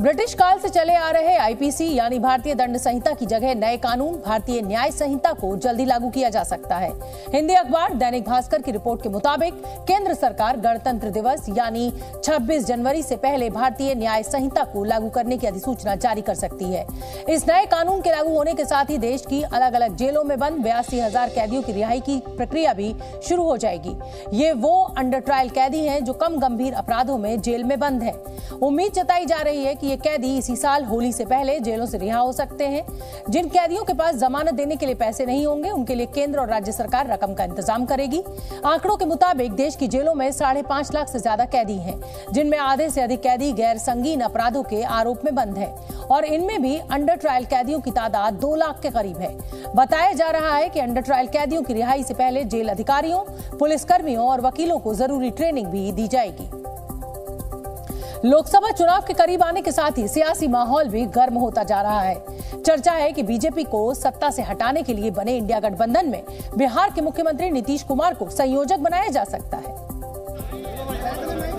British काल से चले आ रहे आईपीसी, यानी भारतीय दंड संहिता की जगह नए कानून, भारतीय न्याय संहिता को जल्दी लागू किया जा सकता है। हिंदी अखबार दैनिक भास्कर की रिपोर्ट के मुताबिक, केंद्र सरकार गणतंत्र दिवस, यानी 26 जनवरी से पहले भारतीय न्याय संहिता को लागू करने की अधिसूचना जारी कर सकती है। इस नए कानून के लागू होने के साथ ही देश की अलग अलग जेलों में बंद बयासी कैदियों की रिहाई की प्रक्रिया भी शुरू हो जाएगी। ये वो अंडर ट्रायल कैदी है जो कम गंभीर अपराधों में जेल में बंद है। उम्मीद जताई जा रही है कि ये कैदी इसी साल होली से पहले जेलों से रिहा हो सकते हैं। जिन कैदियों के पास जमानत देने के लिए पैसे नहीं होंगे, उनके लिए केंद्र और राज्य सरकार रकम का इंतज़ाम करेगी। आंकड़ों के मुताबिक देश की जेलों में साढ़े पाँच लाख से ज़्यादा कैदी हैं, जिनमें आधे से अधिक कैदी गैर संगीन अपराधों के आरोप में बंद हैं। और इनमें भी अंडर ट्रायल कैदियों की तादाद दो लाख के करीब है। बताया जा रहा है कि अंडर ट्रायल कैदियों की रिहाई से पहले जेल अधिकारियों, पुलिसकर्मियों और वकीलों को ज़रूरी ट्रेनिंग भी दी जाएगी। लोकसभा चुनाव के करीब आने के साथ ही सियासी माहौल भी गर्म होता जा रहा है। चर्चा है कि बीजेपी को सत्ता से हटाने के लिए बने इंडिया गठबंधन में बिहार के मुख्यमंत्री नीतीश कुमार को संयोजक बनाया जा सकता है।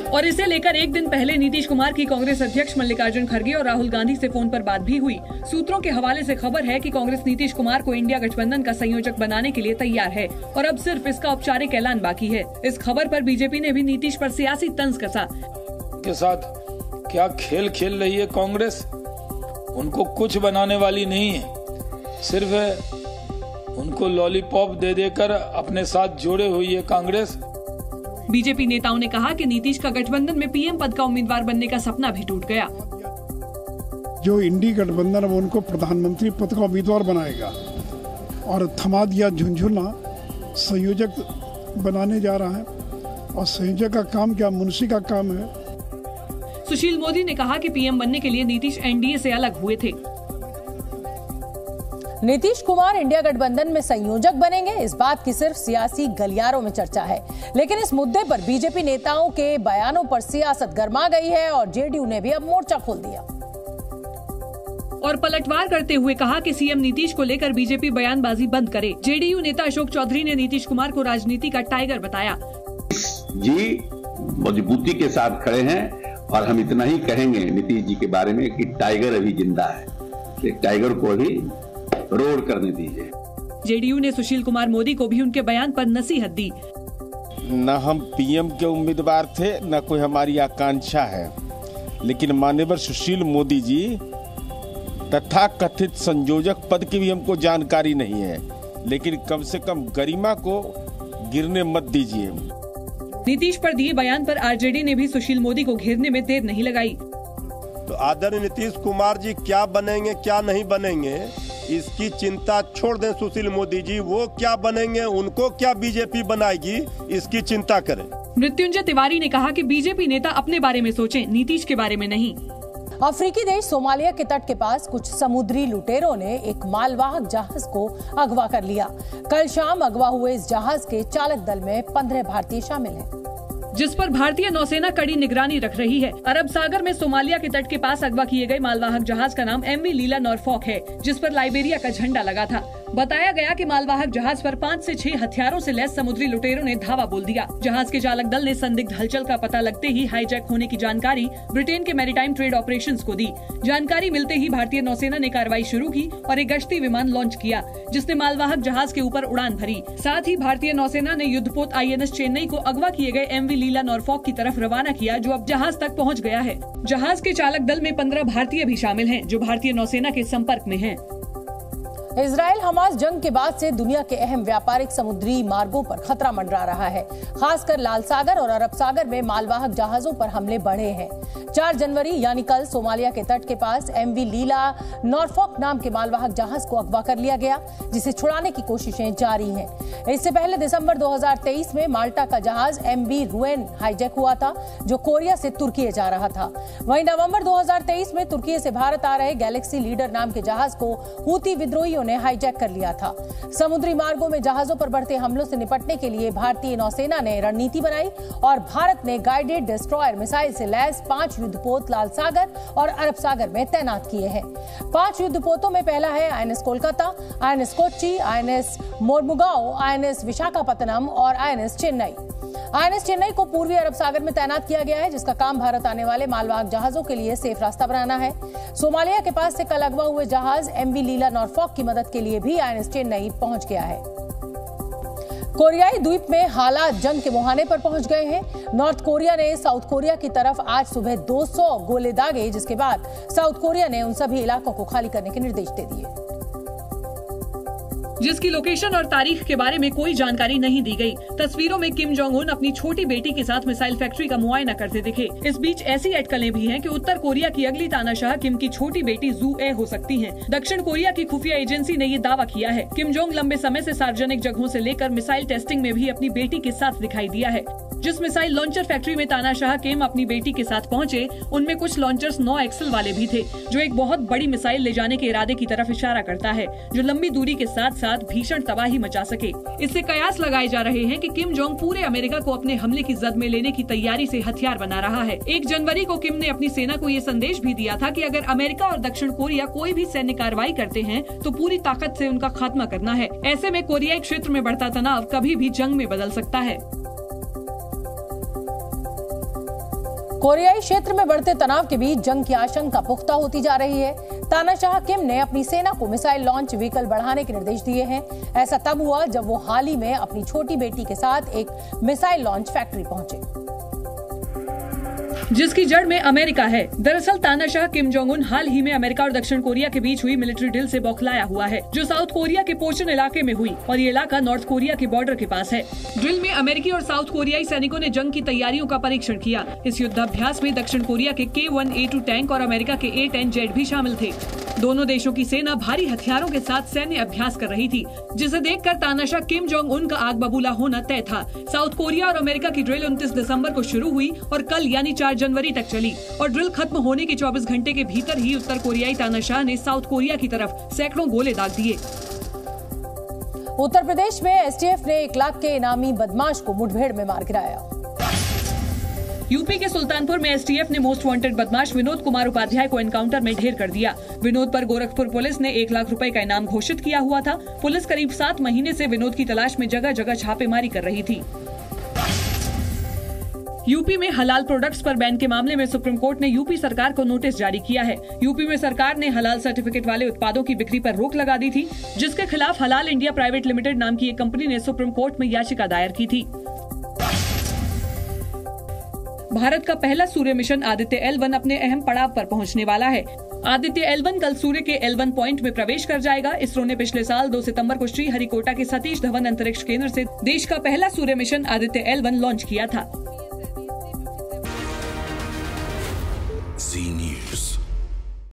और इसे लेकर एक दिन पहले नीतीश कुमार की कांग्रेस अध्यक्ष मल्लिकार्जुन खड़गे और राहुल गांधी से फ़ोन पर बात भी हुई। सूत्रों के हवाले से खबर है कि कांग्रेस नीतीश कुमार को इंडिया गठबंधन का संयोजक बनाने के लिए तैयार है और अब सिर्फ़ इसका औपचारिक ऐलान बाकी है। इस खबर पर बीजेपी ने भी नीतीश पर सियासी तंज कसा। के साथ क्या खेल खेल रही है कांग्रेस? उनको कुछ बनाने वाली नहीं है। सिर्फ़ उनको लॉलीपॉप दे देकर अपने साथ जोड़े हुई है कांग्रेस। बीजेपी नेताओं ने कहा कि नीतीश का गठबंधन में पीएम पद का उम्मीदवार बनने का सपना भी टूट गया। जो इंडी गठबंधन वो उनको प्रधानमंत्री पद का उम्मीदवार बनाएगा। और थमा दिया झुंझुना संयोजक बनाने जा रहा है। और संयोजक का काम क्या? मुंशी का काम है। सुशील मोदी ने कहा कि पीएम बनने के लिए नीतीश एनडीए से अलग हुए थे। नीतीश कुमार इंडिया गठबंधन में संयोजक बनेंगे इस बात की सिर्फ़ सियासी गलियारों में चर्चा है। लेकिन इस मुद्दे पर बीजेपी नेताओं के बयानों पर सियासत गर्मा गई है और जेडीयू ने भी अब मोर्चा खोल दिया। और पलटवार करते हुए कहा कि सीएम नीतीश को लेकर बीजेपी बयानबाजी बंद करे। जेडीयू नेता अशोक चौधरी ने नीतीश कुमार को राजनीति का टाइगर बताया। जी मजबूती के साथ खड़े हैं। और हम इतना ही कहेंगे नीतीश जी के बारे में कि टाइगर अभी ज़िंदा है। टाइगर को अभी रोड करने दीजिए। जेडीयू ने सुशील कुमार मोदी को भी उनके बयान पर नसीहत दी। न हम पीएम के उम्मीदवार थे न कोई हमारी आकांक्षा है। लेकिन मान्यवर सुशील मोदी जी तथा कथित संयोजक पद की भी हमको जानकारी नहीं है। लेकिन कम से कम गरिमा को गिरने मत दीजिए। नीतीश पर दिए बयान पर आरजेडी ने भी सुशील मोदी को घेरने में देर नहीं लगाई। तो आदरणीय नीतीश कुमार जी क्या बनेंगे क्या नहीं बनेंगे इसकी चिंता छोड़ दें सुशील मोदी जी। वो क्या बनेंगे उनको क्या बीजेपी बनाएगी इसकी चिंता करें। मृत्युंजय तिवारी ने कहा कि बीजेपी नेता अपने बारे में सोचें नीतीश के बारे में नहीं। अफ्रीकी देश सोमालिया के तट के पास कुछ समुद्री लुटेरों ने एक मालवाहक जहाज़ को अगवा कर लिया। कल शाम अगवा हुए इस जहाज़ के चालक दल में पंद्रह भारतीय शामिल हैं। जिस पर भारतीय नौसेना कड़ी निगरानी रख रही है। अरब सागर में सोमालिया के तट के पास अगवा किए गए मालवाहक जहाज़ का नाम एम वी लीला नॉरफॉक है, जिस पर लाइबेरिया का झंडा लगा था। बताया गया कि मालवाहक जहाज़ पर पाँच से छह हथियारों से लैस समुद्री लुटेरों ने धावा बोल दिया। जहाज़ के चालक दल ने संदिग्ध हलचल का पता लगते ही हाईजैक होने की जानकारी ब्रिटेन के मैरीटाइम ट्रेड ऑपरेशंस को दी। जानकारी मिलते ही भारतीय नौसेना ने कार्रवाई शुरू की और एक गश्ती विमान लॉन्च किया, जिसने मालवाहक जहाज़ के ऊपर उड़ान भरी। साथ ही भारतीय नौसेना ने युद्धपोत आईएनएस चेन्नई को अगवा किए गए एम वी लीला नॉरफॉक की तरफ़ रवाना किया, जो अब जहाज़ तक पहुँच गया है। जहाज़ के चालक दल में पंद्रह भारतीय भी शामिल हैं, जो भारतीय नौसेना के संपर्क में हैं। इसराइल हमास जंग के बाद से दुनिया के अहम व्यापारिक समुद्री मार्गों पर खतरा मंडरा रहा है। खासकर लाल सागर और अरब सागर में मालवाहक जहाजों पर हमले बढ़े हैं। चार जनवरी, यानी कल, सोमालिया के तट के पास एमवी लीला नॉर्फॉक नाम के मालवाहक जहाज़ को अगवा कर लिया गया, जिसे छुड़ाने की कोशिशें जारी हैं। इससे पहले दिसंबर 2023 में माल्टा का जहाज़ एम बी रुएन हाईजैक हुआ था, जो कोरिया से तुर्की जा रहा था। वहीं नवंबर 2023 में तुर्की से भारत आ रहे गैलेक्सी लीडर नाम के जहाज़ को हूती विद्रोहियों ने हाईजैक कर लिया था। समुद्री मार्गों में जहाजों पर बढ़ते हमलों से निपटने के लिए भारतीय नौसेना ने रणनीति बनाई और भारत ने गाइडेड डिस्ट्रॉयर मिसाइल से लैस पाँच युद्धपोत लाल सागर और अरब सागर में तैनात किए हैं। पाँच युद्धपोतों में पहला है INS Kolkata INS Kochi INS Mormugao INS Visakhapatnam और आईएनएस चेन्नई। आईएनएस चेन्नई को पूर्वी अरब सागर में तैनात किया गया है, जिसका काम भारत आने वाले मालवाहक जहाजों के लिए सेफ़ रास्ता बनाना है। सोमालिया के पास से कल अगवा हुए जहाज़ एमवी लीला नॉर्फॉक की मदद के लिए भी आईएनएस चेन्नई पहुँच गया है। कोरियाई द्वीप में हालात जंग के मुहाने पर पहुँच गए हैं। नॉर्थ कोरिया ने साउथ कोरिया की तरफ़ आज सुबह 200 गोले दागे, जिसके बाद साउथ कोरिया ने उन सभी इलाकों को खाली करने के निर्देश दे दिए। जिसकी लोकेशन और तारीख के बारे में कोई जानकारी नहीं दी गई। तस्वीरों में किम जोंग उन अपनी छोटी बेटी के साथ मिसाइल फैक्ट्री का मुआयना करते दिखे। इस बीच ऐसी अटकलें भी हैं कि उत्तर कोरिया की अगली तानाशाह किम की छोटी बेटी जू ए हो सकती है। दक्षिण कोरिया की खुफिया एजेंसी ने ये दावा किया है। किम जोंग लंबे समय ऐसी सार्वजनिक जगहों ऐसी लेकर मिसाइल टेस्टिंग में भी अपनी बेटी के साथ दिखाई दिया है। जिस मिसाइल लॉन्चर फैक्ट्री में तानाशाह किम अपनी बेटी के साथ पहुँचे, उनमें कुछ लॉन्चर्स नौ एक्सल वाले भी थे, जो एक बहुत बड़ी मिसाइल ले जाने के इरादे की तरफ़ इशारा करता है, जो लंबी दूरी के साथ साथ भीषण तबाही मचा सके। इससे कयास लगाए जा रहे हैं कि किम जोंग पूरे अमेरिका को अपने हमले की जद में लेने की तैयारी से हथियार बना रहा है। एक जनवरी को किम ने अपनी सेना को ये संदेश भी दिया था कि अगर अमेरिका और दक्षिण कोरिया कोई भी सैन्य कार्रवाई करते हैं तो पूरी ताकत से उनका खात्मा करना है। ऐसे में कोरियाई क्षेत्र में बढ़ता तनाव कभी भी जंग में बदल सकता है। कोरियाई क्षेत्र में बढ़ते तनाव के बीच जंग की आशंका पुख्ता होती जा रही है। तानाशाह किम ने अपनी सेना को मिसाइल लॉन्च व्हीकल बढ़ाने के निर्देश दिए हैं। ऐसा तब हुआ जब वो हाल ही में अपनी छोटी बेटी के साथ एक मिसाइल लॉन्च फैक्ट्री पहुँचे। जिसकी जड़ में अमेरिका है। दरअसल तानाशाह किम जोंग उन हाल ही में अमेरिका और दक्षिण कोरिया के बीच हुई मिलिट्री ड्रिल से बौखलाया हुआ है, जो साउथ कोरिया के पोषण इलाके में हुई और ये इलाका नॉर्थ कोरिया के बॉर्डर के पास है। ड्रिल में अमेरिकी और साउथ कोरियाई सैनिकों ने जंग की तैयारियों का परीक्षण किया। इस युद्धाभ्यास में दक्षिण कोरिया के K one A two tank और अमेरिका के ए टेन जेट भी शामिल थे। दोनों देशों की सेना भारी हथियारों के साथ सैन्य अभ्यास कर रही थी, जिसे देखकर तानाशाह किम जोंग उन का आग बबूला होना तय था। साउथ कोरिया और अमेरिका की ड्रिल 29 दिसंबर को शुरू हुई और कल यानी 4 जनवरी तक चली और ड्रिल खत्म होने के 24 घंटे के भीतर ही उत्तर कोरियाई तानाशाह ने साउथ कोरिया की तरफ़ सैकड़ों गोले दाग दिए। उत्तर प्रदेश में एसटीएफ ने एक लाख के इनामी बदमाश को मुठभेड़ में मार गिराया। यूपी के सुल्तानपुर में एसटीएफ ने मोस्ट वांटेड बदमाश विनोद कुमार उपाध्याय को एनकाउंटर में ढेर कर दिया। विनोद पर गोरखपुर पुलिस ने एक लाख रुपए का इनाम घोषित किया हुआ था। पुलिस करीब सात महीने से विनोद की तलाश में जगह जगह छापेमारी कर रही थी। यूपी में हलाल प्रोडक्ट्स पर बैन के मामले में सुप्रीम कोर्ट ने यूपी सरकार को नोटिस जारी किया है। यूपी में सरकार ने हलाल सर्टिफिकेट वाले उत्पादों की बिक्री पर रोक लगा दी थी, जिसके खिलाफ हलाल इंडिया प्राइवेट लिमिटेड नाम की एक कंपनी ने सुप्रीम कोर्ट में याचिका दायर की थी। भारत का पहला सूर्य मिशन आदित्य एल वन अपने अहम पड़ाव पर पहुँचने वाला है। आदित्य एल वन कल सूर्य के एल वन पॉइंट में प्रवेश कर जाएगा। इसरो ने पिछले साल 2 सितंबर को श्री हरिकोटा के सतीश धवन अंतरिक्ष केंद्र से देश का पहला सूर्य mission Aditya L one launch किया था।